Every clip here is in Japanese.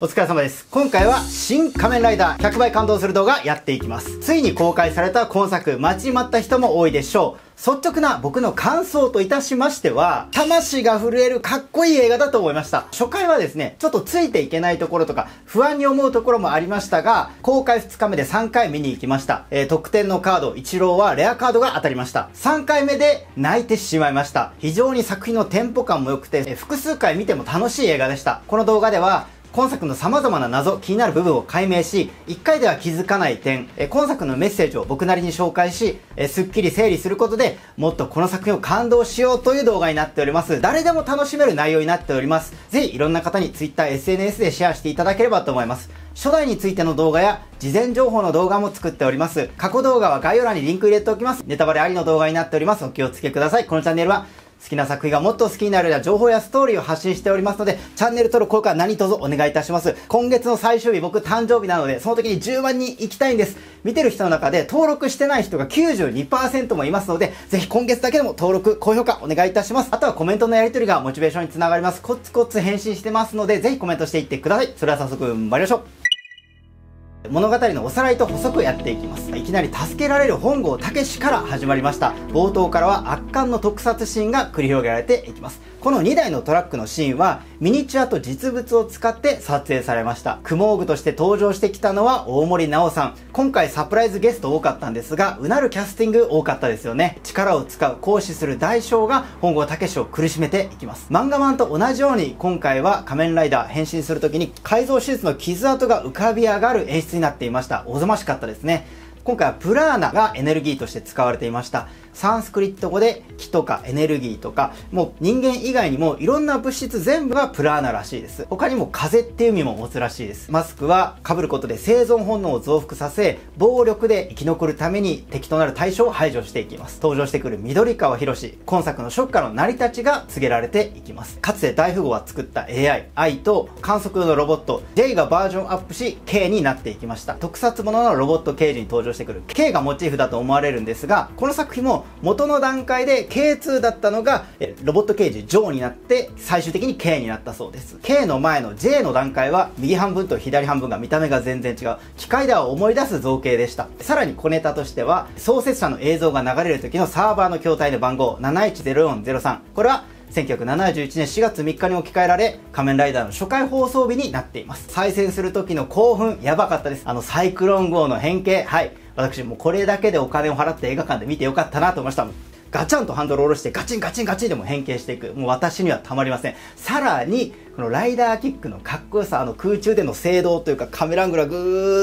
お疲れ様です。今回は新仮面ライダー100倍感動する動画やっていきます。ついに公開された今作、待ち待った人も多いでしょう。率直な僕の感想といたしましては、魂が震えるかっこいい映画だと思いました。初回はですね、ちょっとついていけないところとか、不安に思うところもありましたが、公開2日目で3回見に行きました。えー、特典のカード、一郎はレアカードが当たりました。3回目で泣いてしまいました。非常に作品のテンポ感も良くて、えー、複数回見ても楽しい映画でした。この動画では、今作の様々な謎、気になる部分を解明し、1回では気づかない点、え今作のメッセージを僕なりに紹介し、えすっきり整理することで、もっとこの作品を感動しようという動画になっております。誰でも楽しめる内容になっております。ぜひいろんな方に Twitter、SNS でシェアしていただければと思います。初代についての動画や事前情報の動画も作っております。過去動画は概要欄にリンク入れておきます。ネタバレありの動画になっております。お気をつけください。このチャンネルは好きな作品がもっと好きになるような情報やストーリーを発信しておりますので、チャンネル登録、高評価何卒お願いいたします。今月の最終日、僕誕生日なので、その時に10万人行きたいんです。見てる人の中で登録してない人が92%もいますので、ぜひ今月だけでも登録、高評価お願いいたします。あとはコメントのやり取りがモチベーションにつながります。コツコツ返信してますので、ぜひコメントしていってください。それでは早速参りましょう。物語のおさらいと補足やっていきます。いきなり助けられる本郷武から始まりました。冒頭からは圧巻の特撮シーンが繰り広げられていきます。この2台のトラックのシーンはミニチュアと実物を使って撮影されました。雲具として登場してきたのは大森奈緒さん。今回サプライズゲスト多かったんですがうなるキャスティング多かったですよね。力を使う行使する代償が本郷武を苦しめていきます。漫画版と同じように今回は仮面ライダー変身する時に改造手術の傷跡が浮かび上がる演出になっていました。おぞましかったですね。今回はプラーナがエネルギーとして使われていました。サンスクリット語で気とかエネルギーとかもう人間以外にもいろんな物質全部がプラーナらしいです。他にも風っていう意味も持つらしいです。マスクは被ることで生存本能を増幅させ暴力で生き残るために敵となる対象を排除していきます。登場してくる緑川博士今作のショッカーの成り立ちが告げられていきます。かつて大富豪は作った AI 愛と観測用のロボット J がバージョンアップし K になっていきました。特撮もののロボット刑事に登場してくる。K がモチーフだと思われるんですがこの作品も元の段階で K2 だったのがロボット刑事ジョーになって最終的に K になったそうです K の前の J の段階は右半分と左半分が見た目が全然違う機械では思い出す造形でしたさらに小ネタとしては創設者の映像が流れる時のサーバーの筐体の番号710403これは1971年4月3日に置き換えられ、仮面ライダーの初回放送日になっています。再戦する時の興奮、やばかったです。あの、サイクロン号の変形、はい。私もうこれだけでお金を払って映画館で見てよかったなと思いました。ガチャンとハンドルを下ろしてガチンガチンガチンでも変形していく。もう私にはたまりません。さらに、このライダーキックのかっこよさ、あの空中での制動というかカメラアングルがぐ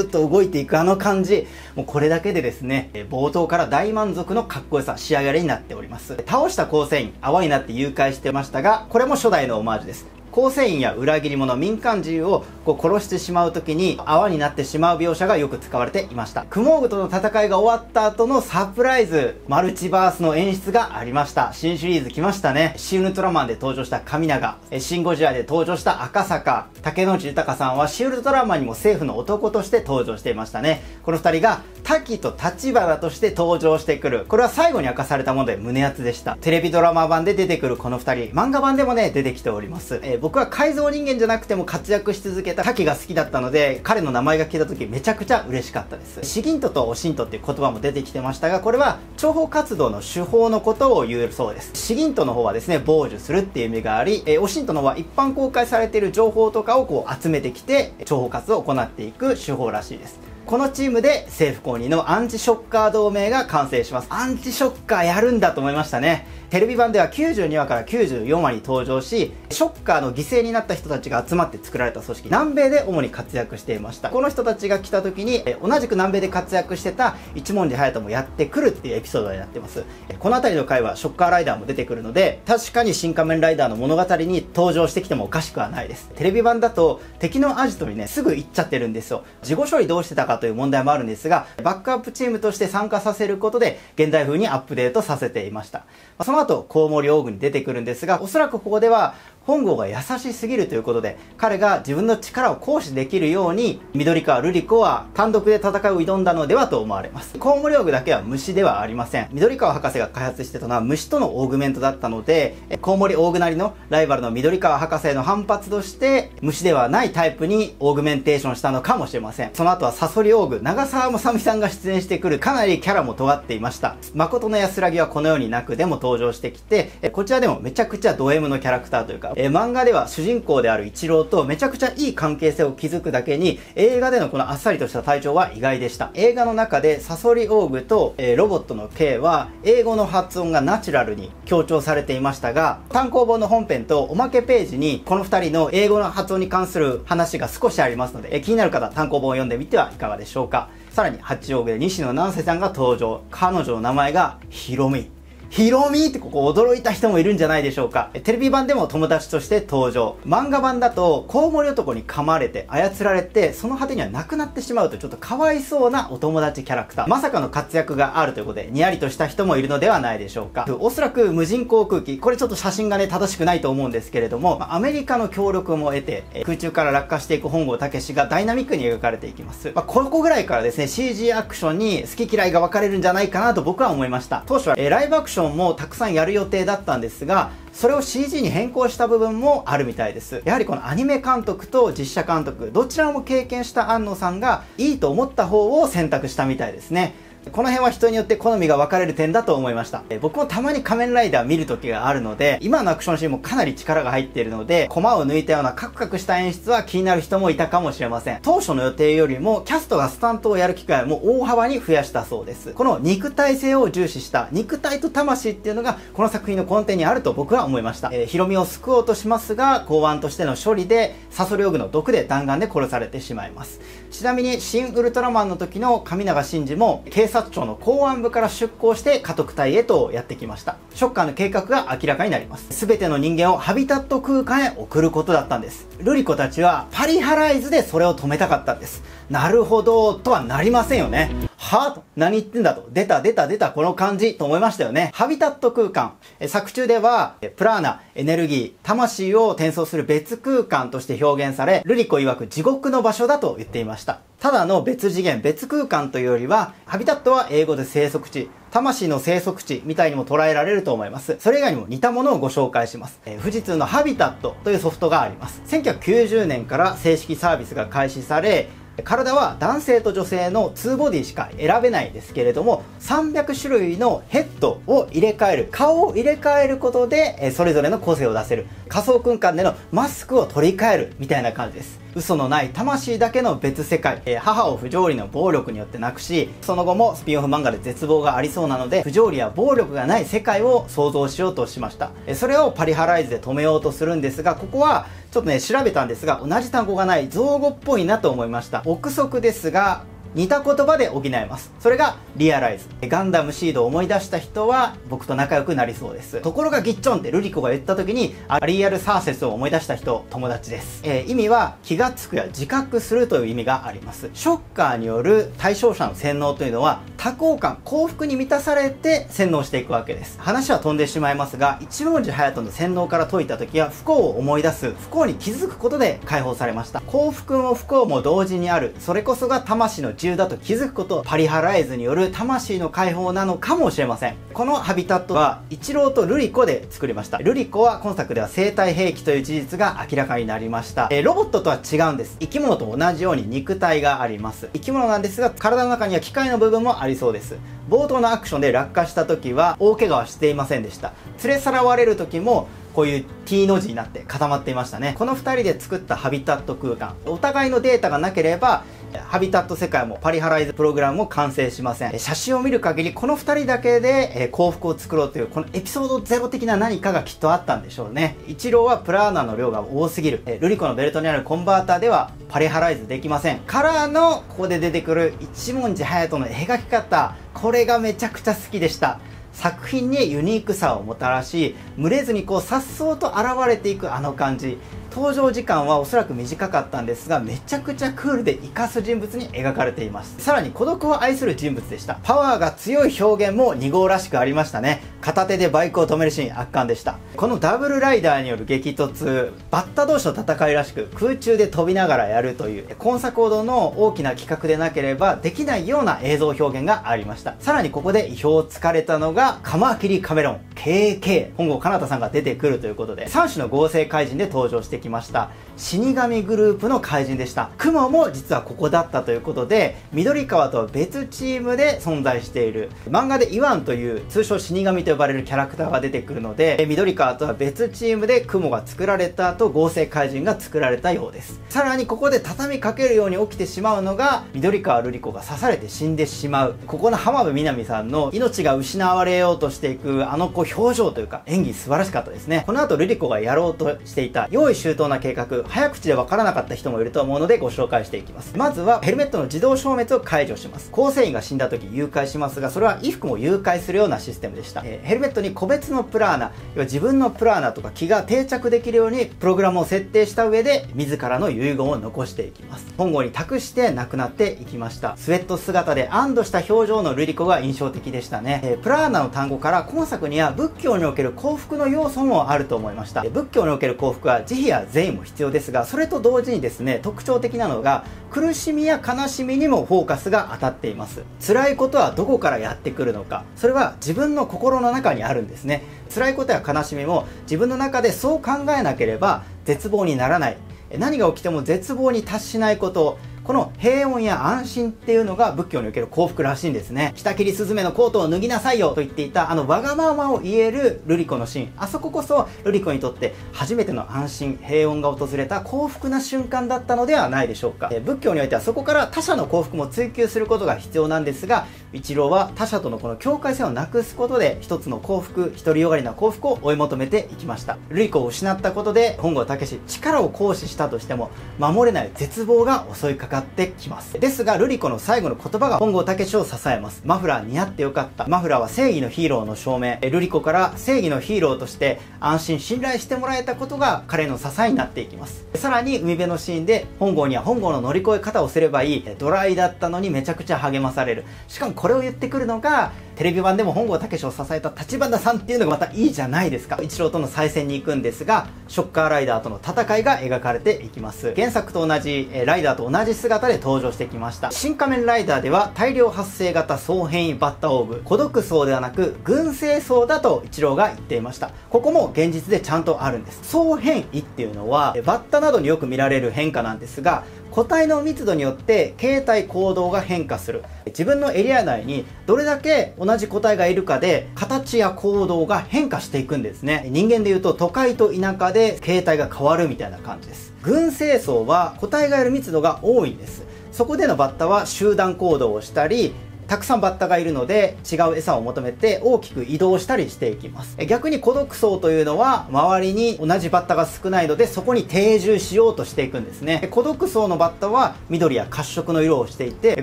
ーっと動いていくあの感じ、もうこれだけでですね、冒頭から大満足のかっこよさ、仕上がりになっております。倒した構成員、泡になって誘拐してましたが、これも初代のオマージュです。構成員や裏切り者民間人をこう殺してしまう時に泡になってしまう描写がよく使われていました。クモーグとの戦いが終わった後のサプライズマルチバースの演出がありました。新シリーズ来ましたね。シン・ウルトラマンで登場した神永シン・ゴジラで登場した赤坂。竹野内豊さんはシン・ウルトラマンにも政府の男として登場していましたね。この2人が滝と立花として登場してくる。これは最後に明かされたもので胸熱でした。テレビドラマ版で出てくるこの2人。漫画版でもね出てきております、えー僕は改造人間じゃなくても活躍し続けた滝が好きだったので、彼の名前が聞いた時めちゃくちゃ嬉しかったです。シギントとオシントっていう言葉も出てきてましたが、これは諜報活動の手法のことを言うそうです。シギントの方はですね、傍受するっていう意味があり、えオシントの方は一般公開されている情報とかをこう集めてきて、諜報活動を行っていく手法らしいです。このチームで政府公認のアンチショッカー同盟が完成します。アンチショッカーやるんだと思いましたね。テレビ版では92話から94話に登場し、ショッカーの犠牲になった人たちが集まって作られた組織、南米で主に活躍していました。この人たちが来た時に、同じく南米で活躍してた一文字隼人もやってくるっていうエピソードになってます。この辺りの回はショッカーライダーも出てくるので、確かに新仮面ライダーの物語に登場してきてもおかしくはないです。テレビ版だと敵のアジトにね、すぐ行っちゃってるんですよ。事後処理どうしてたかという問題もあるんですが、バックアップチームとして参加させることで、現代風にアップデートさせていました。その後、コウモリオーグに出てくるんですが、おそらくここでは、本郷が優しすぎるということで、彼が自分の力を行使できるように、緑川瑠璃子は単独で戦いを挑んだのではと思われます。コウモリオグだけは虫ではありません。緑川博士が開発してたのは虫とのオーグメントだったので、コウモリオーグなりのライバルの緑川博士への反発として、虫ではないタイプにオーグメンテーションしたのかもしれません。その後はサソリオーグ、長澤まさみさんが出演してくるかなりキャラも尖っていました。誠の安らぎはこのようになくでも登場してきて、こちらでもめちゃくちゃド M のキャラクターというか、え漫画では主人公である一郎とめちゃくちゃいい関係性を築くだけに、映画でのこのあっさりとした体調は意外でした。映画の中でサソリオーグと、えー、ロボットの K は、英語の発音がナチュラルに強調されていましたが、単行本の本編とおまけページに、この2人の英語の発音に関する話が少しありますので、えー、気になる方、単行本を読んでみてはいかがでしょうか。さらに、八王子で西野七瀬さんが登場。彼女の名前がヒロミ。ヒロミってここ驚いた人もいるんじゃないでしょうか。テレビ版でも友達として登場。漫画版だと、コウモリ男に噛まれて操られて、その果てには亡くなってしまうとちょっとかわいそうなお友達キャラクター。まさかの活躍があるということで、にやりとした人もいるのではないでしょうか。おそらく無人航空機、これちょっと写真がね、正しくないと思うんですけれども、アメリカの協力も得て、空中から落下していく本郷武がダイナミックに描かれていきます。まあ、ここぐらいからですね、CG アクションに好き嫌いが分かれるんじゃないかなと僕は思いました。当初は、えライブアクションションもたくさんやる予定だったんですがそれを CG に変更した部分もあるみたいです。やはりこのアニメ監督と実写監督どちらも経験した安野さんがいいと思った方を選択したみたいですね。この辺は人によって好みが分かれる点だと思いました。僕もたまに仮面ライダー見る時があるので、今のアクションシーンもかなり力が入っているので、コマを抜いたようなカクカクした演出は気になる人もいたかもしれません。当初の予定よりも、キャストがスタントをやる機会も大幅に増やしたそうです。この肉体性を重視した肉体と魂っていうのが、この作品の根底にあると僕は思いました。えー、ヒロミを救おうとしますが、公安としての処理で、サソリオグの毒で弾丸で殺されてしまいます。ちなみに、新ウルトラマンの時の神永真司も、警察庁の公安部から出向して家督隊へとやってきました。ショッカーの計画が明らかになります。すべての人間をハビタット空間へ送ることだったんです。ルリ子たちはパリハライズでそれを止めたかったんです。なるほど、とはなりませんよね。はぁと、何言ってんだと。出た出た出たこの感じと思いましたよね。ハビタット空間。作中では、プラーナ、エネルギー、魂を転送する別空間として表現され、ルリコ曰く地獄の場所だと言っていました。ただの別次元、別空間というよりは、ハビタットは英語で生息地、魂の生息地みたいにも捉えられると思います。それ以外にも似たものをご紹介します。えー、富士通のハビタットというソフトがあります。1990年から正式サービスが開始され、体は男性と女性の2ボディしか選べないですけれども300種類のヘッドを入れ替える顔を入れ替えることでそれぞれの個性を出せる。仮想空間でのマスクを取り替えるみたいな感じです。嘘のない魂だけの別世界、え母を不条理の暴力によって亡くしその後もスピンオフ漫画で絶望がありそうなので不条理や暴力がない世界を想像しようとしました、えそれをパリハライズで止めようとするんですがここはちょっとね調べたんですが同じ単語がない造語っぽいなと思いました。憶測ですが似た言葉で補えます。それがリアライズ。ガンダムシードを思い出した人は僕と仲良くなりそうです。ところがギッチョンってルリコが言った時にアリアルサーセスを思い出した人、友達です。えー、意味は気がつくや自覚するという意味があります。ショッカーによる対象者の洗脳というのは多幸感、幸福に満たされて洗脳していくわけです。話は飛んでしまいますが、一文字隼人の洗脳から解いた時は不幸を思い出す、不幸に気づくことで解放されました。幸福も不幸も同時にある。それこそが魂の自中だと気づくことパリハライズによる魂の解放なのかもしれません。このハビタットは一郎とルリコで作りました。ルリコは今作では生体兵器という事実が明らかになりました、えー、ロボットとは違うんです。生き物と同じように肉体があります。生き物なんですが体の中には機械の部分もありそうです。冒頭のアクションで落下した時は大怪我はしていませんでした。連れ去らわれる時もこういう T の字になって固まっていましたね。この2人で作ったハビタット空間。お互いのデータがなければハビタット世界もパリハライズプログラムも完成しません。写真を見る限りこの2人だけで幸福を作ろうというこのエピソードゼロ的な何かがきっとあったんでしょうね。一郎はプラーナの量が多すぎる。ルリコのベルトにあるコンバーターではパリハライズできません。からのここで出てくる一文字隼人の描き方。これがめちゃくちゃ好きでした。作品にユニークさをもたらし群れずにこう颯爽と現れていくあの感じ。登場時間はおそらく短かったんですがめちゃくちゃクールで生かす人物に描かれています。さらに孤独を愛する人物でした。パワーが強い表現も2号らしくありましたね。片手でバイクを止めるシーン圧巻でした。このダブルライダーによる激突バッタ同士の戦いらしく空中で飛びながらやるという今作ほどの大きな企画でなければできないような映像表現がありました。さらにここで意表をつかれたのがカマキリカメロン KK 本郷奏太さんが出てくるということで3種の合成怪人で登場してきました。死神グループの怪人でした。雲も実はここだったということで緑川とは別チームで存在している。漫画でイワンという通称死神と呼ばれるキャラクターが出てくるので緑川とは別チームで雲が作られた後合成怪人が作られたようです。さらにここで畳みかけるように起きてしまうのが緑川瑠璃子が刺されて死んでしまう。ここの浜辺美波さんの命が失われようとしていくあの子表情というか演技素晴らしかったですね。この後瑠璃子がやろうとしていた用意周到な計画早口で分からなかった人もいると思うのでご紹介していきます。まずはヘルメットの自動消滅を解除します。構成員が死んだ時誘拐しますがそれは衣服も誘拐するようなシステムでした、えー、ヘルメットに個別のプラーナ要は自分のプラーナとか気が定着できるようにプログラムを設定した上で自らの遺言を残していきます。本郷に託して亡くなっていきました。スウェット姿で安堵した表情のルリコが印象的でしたね、えー、プラーナの単語から今作には仏教における幸福の要素もあると思いました、えー、仏教における幸福は慈悲や善意も必要ですがそれと同時にですね特徴的なのが苦しみや悲しみにもフォーカスが当たっています。辛いことはどこからやってくるのか。それは自分の心の中にあるんですね。辛いことや悲しみも自分の中でそう考えなければ絶望にならない。何が起きても絶望に達しないこと。この平穏や安心っていうのが仏教における幸福らしいんですね。北切りスズメのコートを脱ぎなさいよと言っていたあのわがままを言えるルリコのシーン。あそここそルリコにとって初めての安心平穏が訪れた幸福な瞬間だったのではないでしょうか。仏教においてはそこから他者の幸福も追求することが必要なんですが一郎は他者とのこの境界線をなくすことで一つの幸福独りよがりな幸福を追い求めていきました。ルリコを失ったことで本郷武力を行使したとしても守れない絶望が襲いかかかってきます。ですがルリコの最後の言葉が本郷武を支えます。マフラー似合ってよかった。マフラーは正義のヒーローの証明。ルリコから正義のヒーローとして安心信頼してもらえたことが彼の支えになっていきます。さらに海辺のシーンで本郷には本郷の乗り越え方をすればいい。ドライだったのにめちゃくちゃ励まされる。しかもこれを言ってくるのがテレビ版でも本郷武を支えた立花さんっていうのがまたいいじゃないですか。一郎との再戦に行くんですがショッカーライダーとの戦いが描かれていきます。原作と同じライダーと同じ姿姿で登場してきました。新仮面ライダーでは大量発生型総変異バッタオーブ。孤独層ではなく群生層だと一郎が言っていました。ここも現実でちゃんとあるんです。総変異っていうのはバッタなどによく見られる変化なんですが個体の密度によって形態行動が変化する。自分のエリア内にどれだけ同じ個体がいるかで形や行動が変化していくんですね。人間でいうと都会と田舎で形態が変わるみたいな感じです。群生層は個体がいる密度が多いんです。そこでのバッタは集団行動をしたりたくさんバッタがいるので違う餌を求めて大きく移動したりしていきます。逆に孤独層というのは周りに同じバッタが少ないのでそこに定住しようとしていくんですね。孤独層のバッタは緑や褐色の色をしていて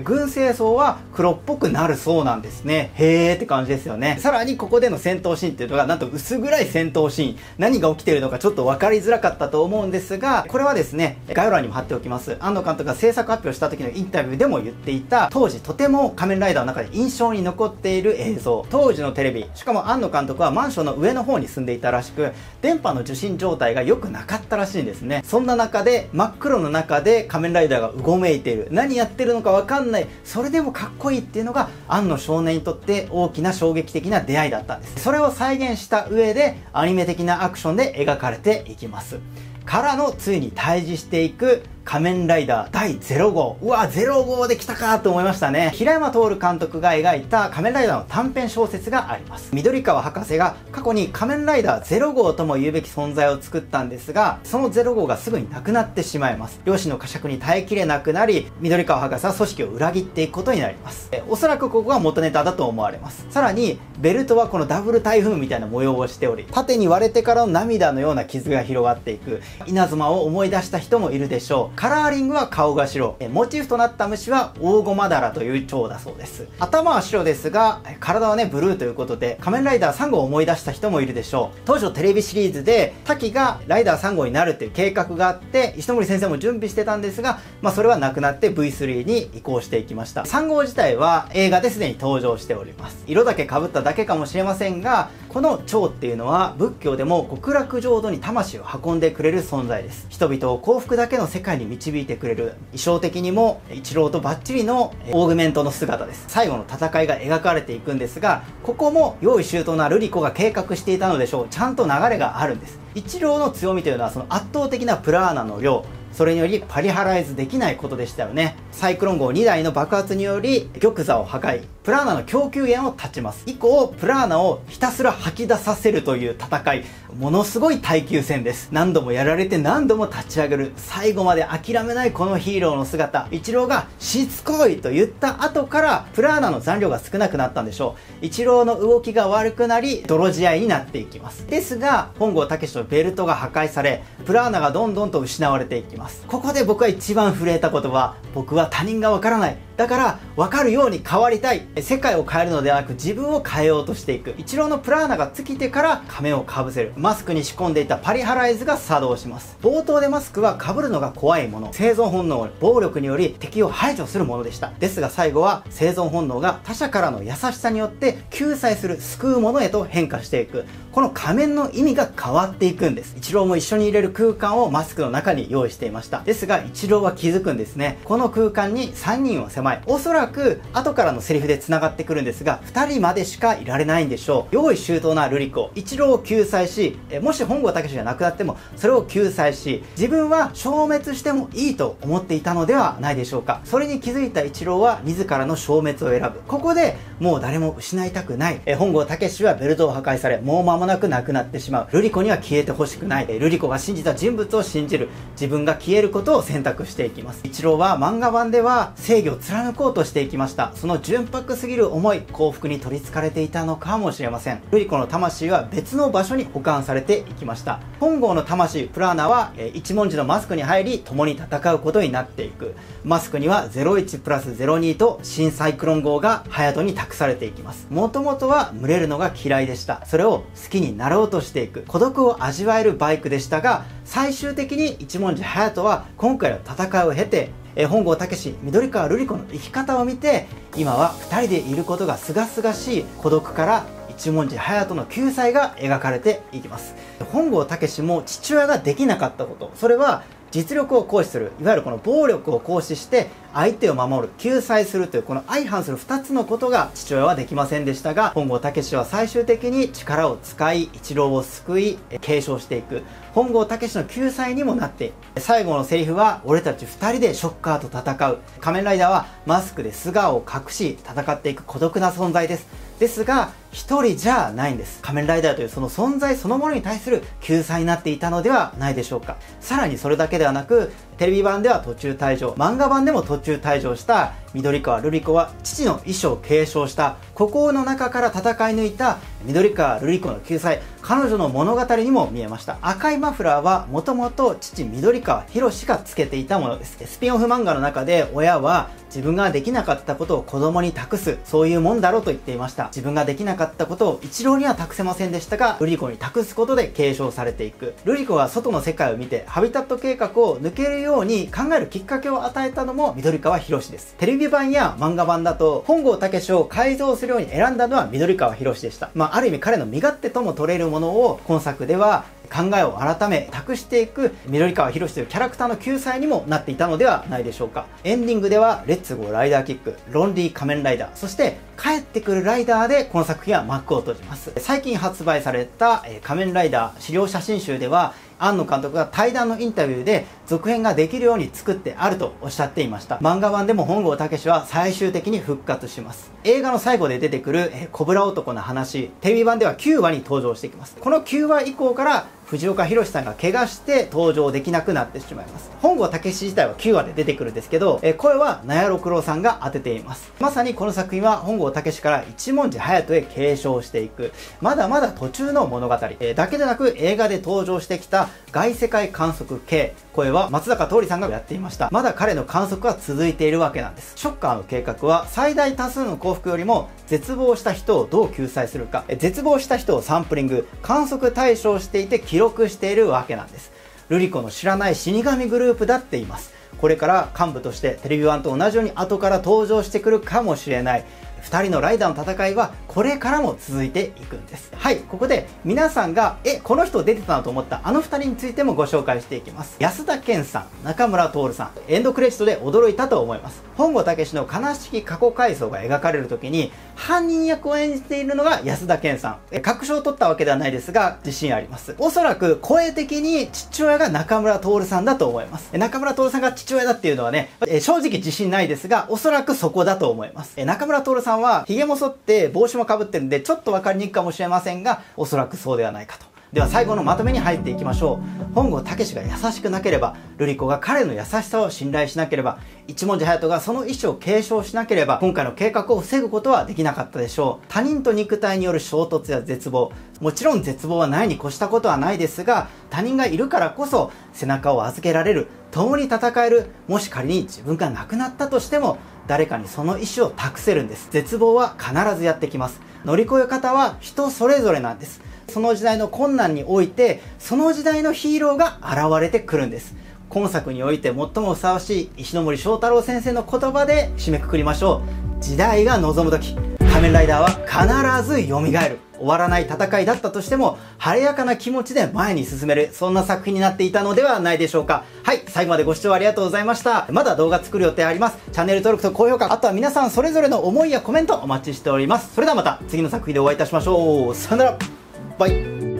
群生層は黒っぽくなるそうなんですね。へーって感じですよね。さらにここでの戦闘シーンっていうのがなんと薄暗い戦闘シーン。何が起きているのかちょっと分かりづらかったと思うんですがこれはですね概要欄にも貼っておきます。安野監督が制作発表した時のインタビューでも言っていた当時とても仮面ライダーイダーの中で印象に残っている映像。当時のテレビ。しかも庵野監督はマンションの上の方に住んでいたらしく電波の受信状態が良くなかったらしいんですね。そんな中で真っ黒の中で仮面ライダーがうごめいている。何やってるのか分かんない。それでもかっこいいっていうのが庵野少年にとって大きな衝撃的な出会いだったんです。それを再現した上でアニメ的なアクションで描かれていきます。からのついに対峙していく仮面ライダー第0号。うわ、0号で来たかと思いましたね。平山徹監督が描いた仮面ライダーの短編小説があります。緑川博士が過去に仮面ライダー0号とも言うべき存在を作ったんですが、その0号がすぐになくなってしまいます。両親の呵責に耐えきれなくなり、緑川博士は組織を裏切っていくことになります。えおそらくここが元ネタだと思われます。さらに、ベルトはこのダブル台風みたいな模様をしており、縦に割れてからの涙のような傷が広がっていく、稲妻を思い出した人もいるでしょうカラーリングは顔が白。モチーフとなった虫はオオゴマダラという蝶だそうです。頭は白ですが、体はね、ブルーということで、仮面ライダー3号を思い出した人もいるでしょう。当初テレビシリーズで、滝がライダー3号になるっていう計画があって、石森先生も準備してたんですが、まあそれはなくなって V3 に移行していきました。3号自体は映画ですでに登場しております。色だけ被っただけかもしれませんが、この蝶っていうのは仏教でも極楽浄土に魂を運んでくれる存在です。人々を幸福だけの世界に導いてくれる、衣装的にも一郎とバッチリのオーグメントの姿です。最後の戦いが描かれていくんですが、ここも用意周到なルリコが計画していたのでしょう。ちゃんと流れがあるんです。一郎の強みというのはその圧倒的なプラーナの量、それによりパリハライズできないことでしたよね。サイクロン号2台の爆発により玉座を破壊。プラーナの供給源を断ちます。以降、プラーナをひたすら吐き出させるという戦い。ものすごい耐久戦です。何度もやられて何度も立ち上げる。最後まで諦めないこのヒーローの姿。イチローがしつこいと言った後から、プラーナの残量が少なくなったんでしょう。イチローの動きが悪くなり、泥仕合になっていきます。ですが、本郷武史のベルトが破壊され、プラーナがどんどんと失われていきます。ここで僕は一番震えた言葉、僕は他人がわからない。だから分かるように変わりたい世界を変えるのではなく自分を変えようとしていく。一郎のプラーナが尽きてから仮面をかぶせる。マスクに仕込んでいたパリハライズが作動します。冒頭でマスクは被るのが怖いもの。生存本能暴力により敵を排除するものでした。ですが最後は生存本能が他者からの優しさによって救済する救うものへと変化していく。この仮面の意味が変わっていくんです。一郎も一緒に入れる空間をマスクの中に用意していました。ですが一郎は気づくんですね。この空間に3人を狭い。おそらく後からのセリフで繋がってくるんですが2人までしかいられないんでしょう。用意周到なルリコ。一郎を救済しえもし本郷武が亡くなってもそれを救済し自分は消滅してもいいと思っていたのではないでしょうか。それに気づいた一郎は自らの消滅を選ぶ。ここでもう誰も失いたくない。本郷武はベルトを破壊されもう間もなくなくなってしまう。ルリコには消えてほしくない。ルリコが信じた人物を信じる。自分が消えることを選択していきます。一郎は漫画版では正義を貫こうとしていきました。その純白すぎる思い幸福に取りつかれていたのかもしれません。ルリコの魂は別の場所に保管されていきました。本郷の魂プラーナは、え一文字のマスクに入り共に戦うことになっていく。マスクには01プラス02と新サイクロン号が隼人に託されていきます。もともとは群れるのが嫌いでした。それを好きになろうとしていく。孤独を味わえるバイクでしたが最終的に一文字隼人は今回の戦いを経てえ本郷武緑川瑠璃子の生き方を見て今は2人でいることが清々しい孤独から一文字隼人の救済が描かれていきます。本郷武も父親ができなかったこと。それは実力を行使するいわゆるこの暴力を行使して相手を守る救済するというこの相反する2つのことが父親はできませんでしたが本郷武は最終的に力を使い一郎を救い継承していく。本郷武の救済にもなって最後のセリフは俺たち2人でショッカーと戦う。仮面ライダーはマスクで素顔を隠し戦っていく孤独な存在です。ですが一人じゃないんです。仮面ライダーというその存在そのものに対する救済になっていたのではないでしょうか。さらにそれだけではなくテレビ版では途中退場漫画版でも途中退場した緑川瑠璃子は父の遺書を継承した孤高の中から戦い抜いた緑川瑠璃子の救済彼女の物語にも見えました。赤いマフラーはもともと父緑川博がつけていたものです。スピンオフ漫画の中で親は自分ができなかったことを子供に託すそういうもんだろうと言っていました。自分ができなかったことを一郎には託せませんでしたがルリコに託すことで継承されていく。ルリコが外の世界を見てハビタット計画を抜けるように考えるきっかけを与えたのも緑川博です。テレビ版や漫画版だと本郷武を改造するように選んだのは緑川博でした。まあある意味彼の身勝手とも取れるものを今作では考えを改め託していく緑川博というキャラクターの救済にもなっていたのではないでしょうか。エンディングではレッツゴーライダーキックロンリー仮面ライダーそして帰ってくるライダーでこの作品は幕を閉じます。最近発売された仮面ライダー資料写真集では庵野監督が対談のインタビューで続編ができるように作ってあるとおっしゃっていました。漫画版でも本郷武は最終的に復活します。映画の最後で出てくるコブラ男の話。テレビ版では9話に登場してきます。この9話以降から藤岡弘さんが怪我して登場できなくなってしまいます。本郷武自体は9話で出てくるんですけど、え声は納屋六郎さんが当てています。まさにこの作品は本郷武から一文字隼人へ継承していく。まだまだ途中の物語、えだけでなく映画で登場してきた外世界観測系。声は松坂桃李さんがやっていました。まだ彼の観測は続いているわけなんです。ショッカーの計画は最大多数の幸福よりも絶望した人をどう救済するか、絶望した人をサンプリング、観測対象していて記録しているわけなんです。ルリコの知らない死神グループだって言います。これから幹部としてテレビ1と同じように後から登場してくるかもしれない2人のライダーの戦いはこれからも続いていくんです。はいここで皆さんがえこの人出てたなと思ったあの2人についてもご紹介していきます。安田健さん中村徹さんエンドクレジットで驚いたと思います。本郷武の悲しき過去回想が描かれる時に犯人役を演じているのが安田健さん。確証を取ったわけではないですが自信あります。おそらく声的に父親が中村徹さんだと思います。中村徹さんが父親だっていうのはね正直自信ないですがおそらくそこだと思います。中村徹さんは髭も剃って帽子もかぶってるんでちょっと分かりにくいかもしれませんがおそらくそうではないかと。では最後のまとめに入っていきましょう。本郷武が優しくなければ瑠璃子が彼の優しさを信頼しなければ一文字隼人がその意思を継承しなければ今回の計画を防ぐことはできなかったでしょう。他人と肉体による衝突や絶望もちろん絶望はないに越したことはないですが他人がいるからこそ背中を預けられる共に戦えるもし仮に自分が亡くなったとしても誰かにその意思を託せるんです。絶望は必ずやってきます。乗り越え方は人それぞれなんです。その時代の困難においてその時代のヒーローが現れてくるんです。今作において最もふさわしい石森章太郎先生の言葉で締めくくりましょう。時代が望む時仮面ライダーは必ず蘇る。終わらない戦いだったとしても晴れやかな気持ちで前に進める。そんな作品になっていたのではないでしょうか。はい最後までご視聴ありがとうございました。まだ動画作る予定あります。チャンネル登録と高評価。あとは皆さんそれぞれの思いやコメントお待ちしております。それではまた次の作品でお会いいたしましょう。さよなら。Bye.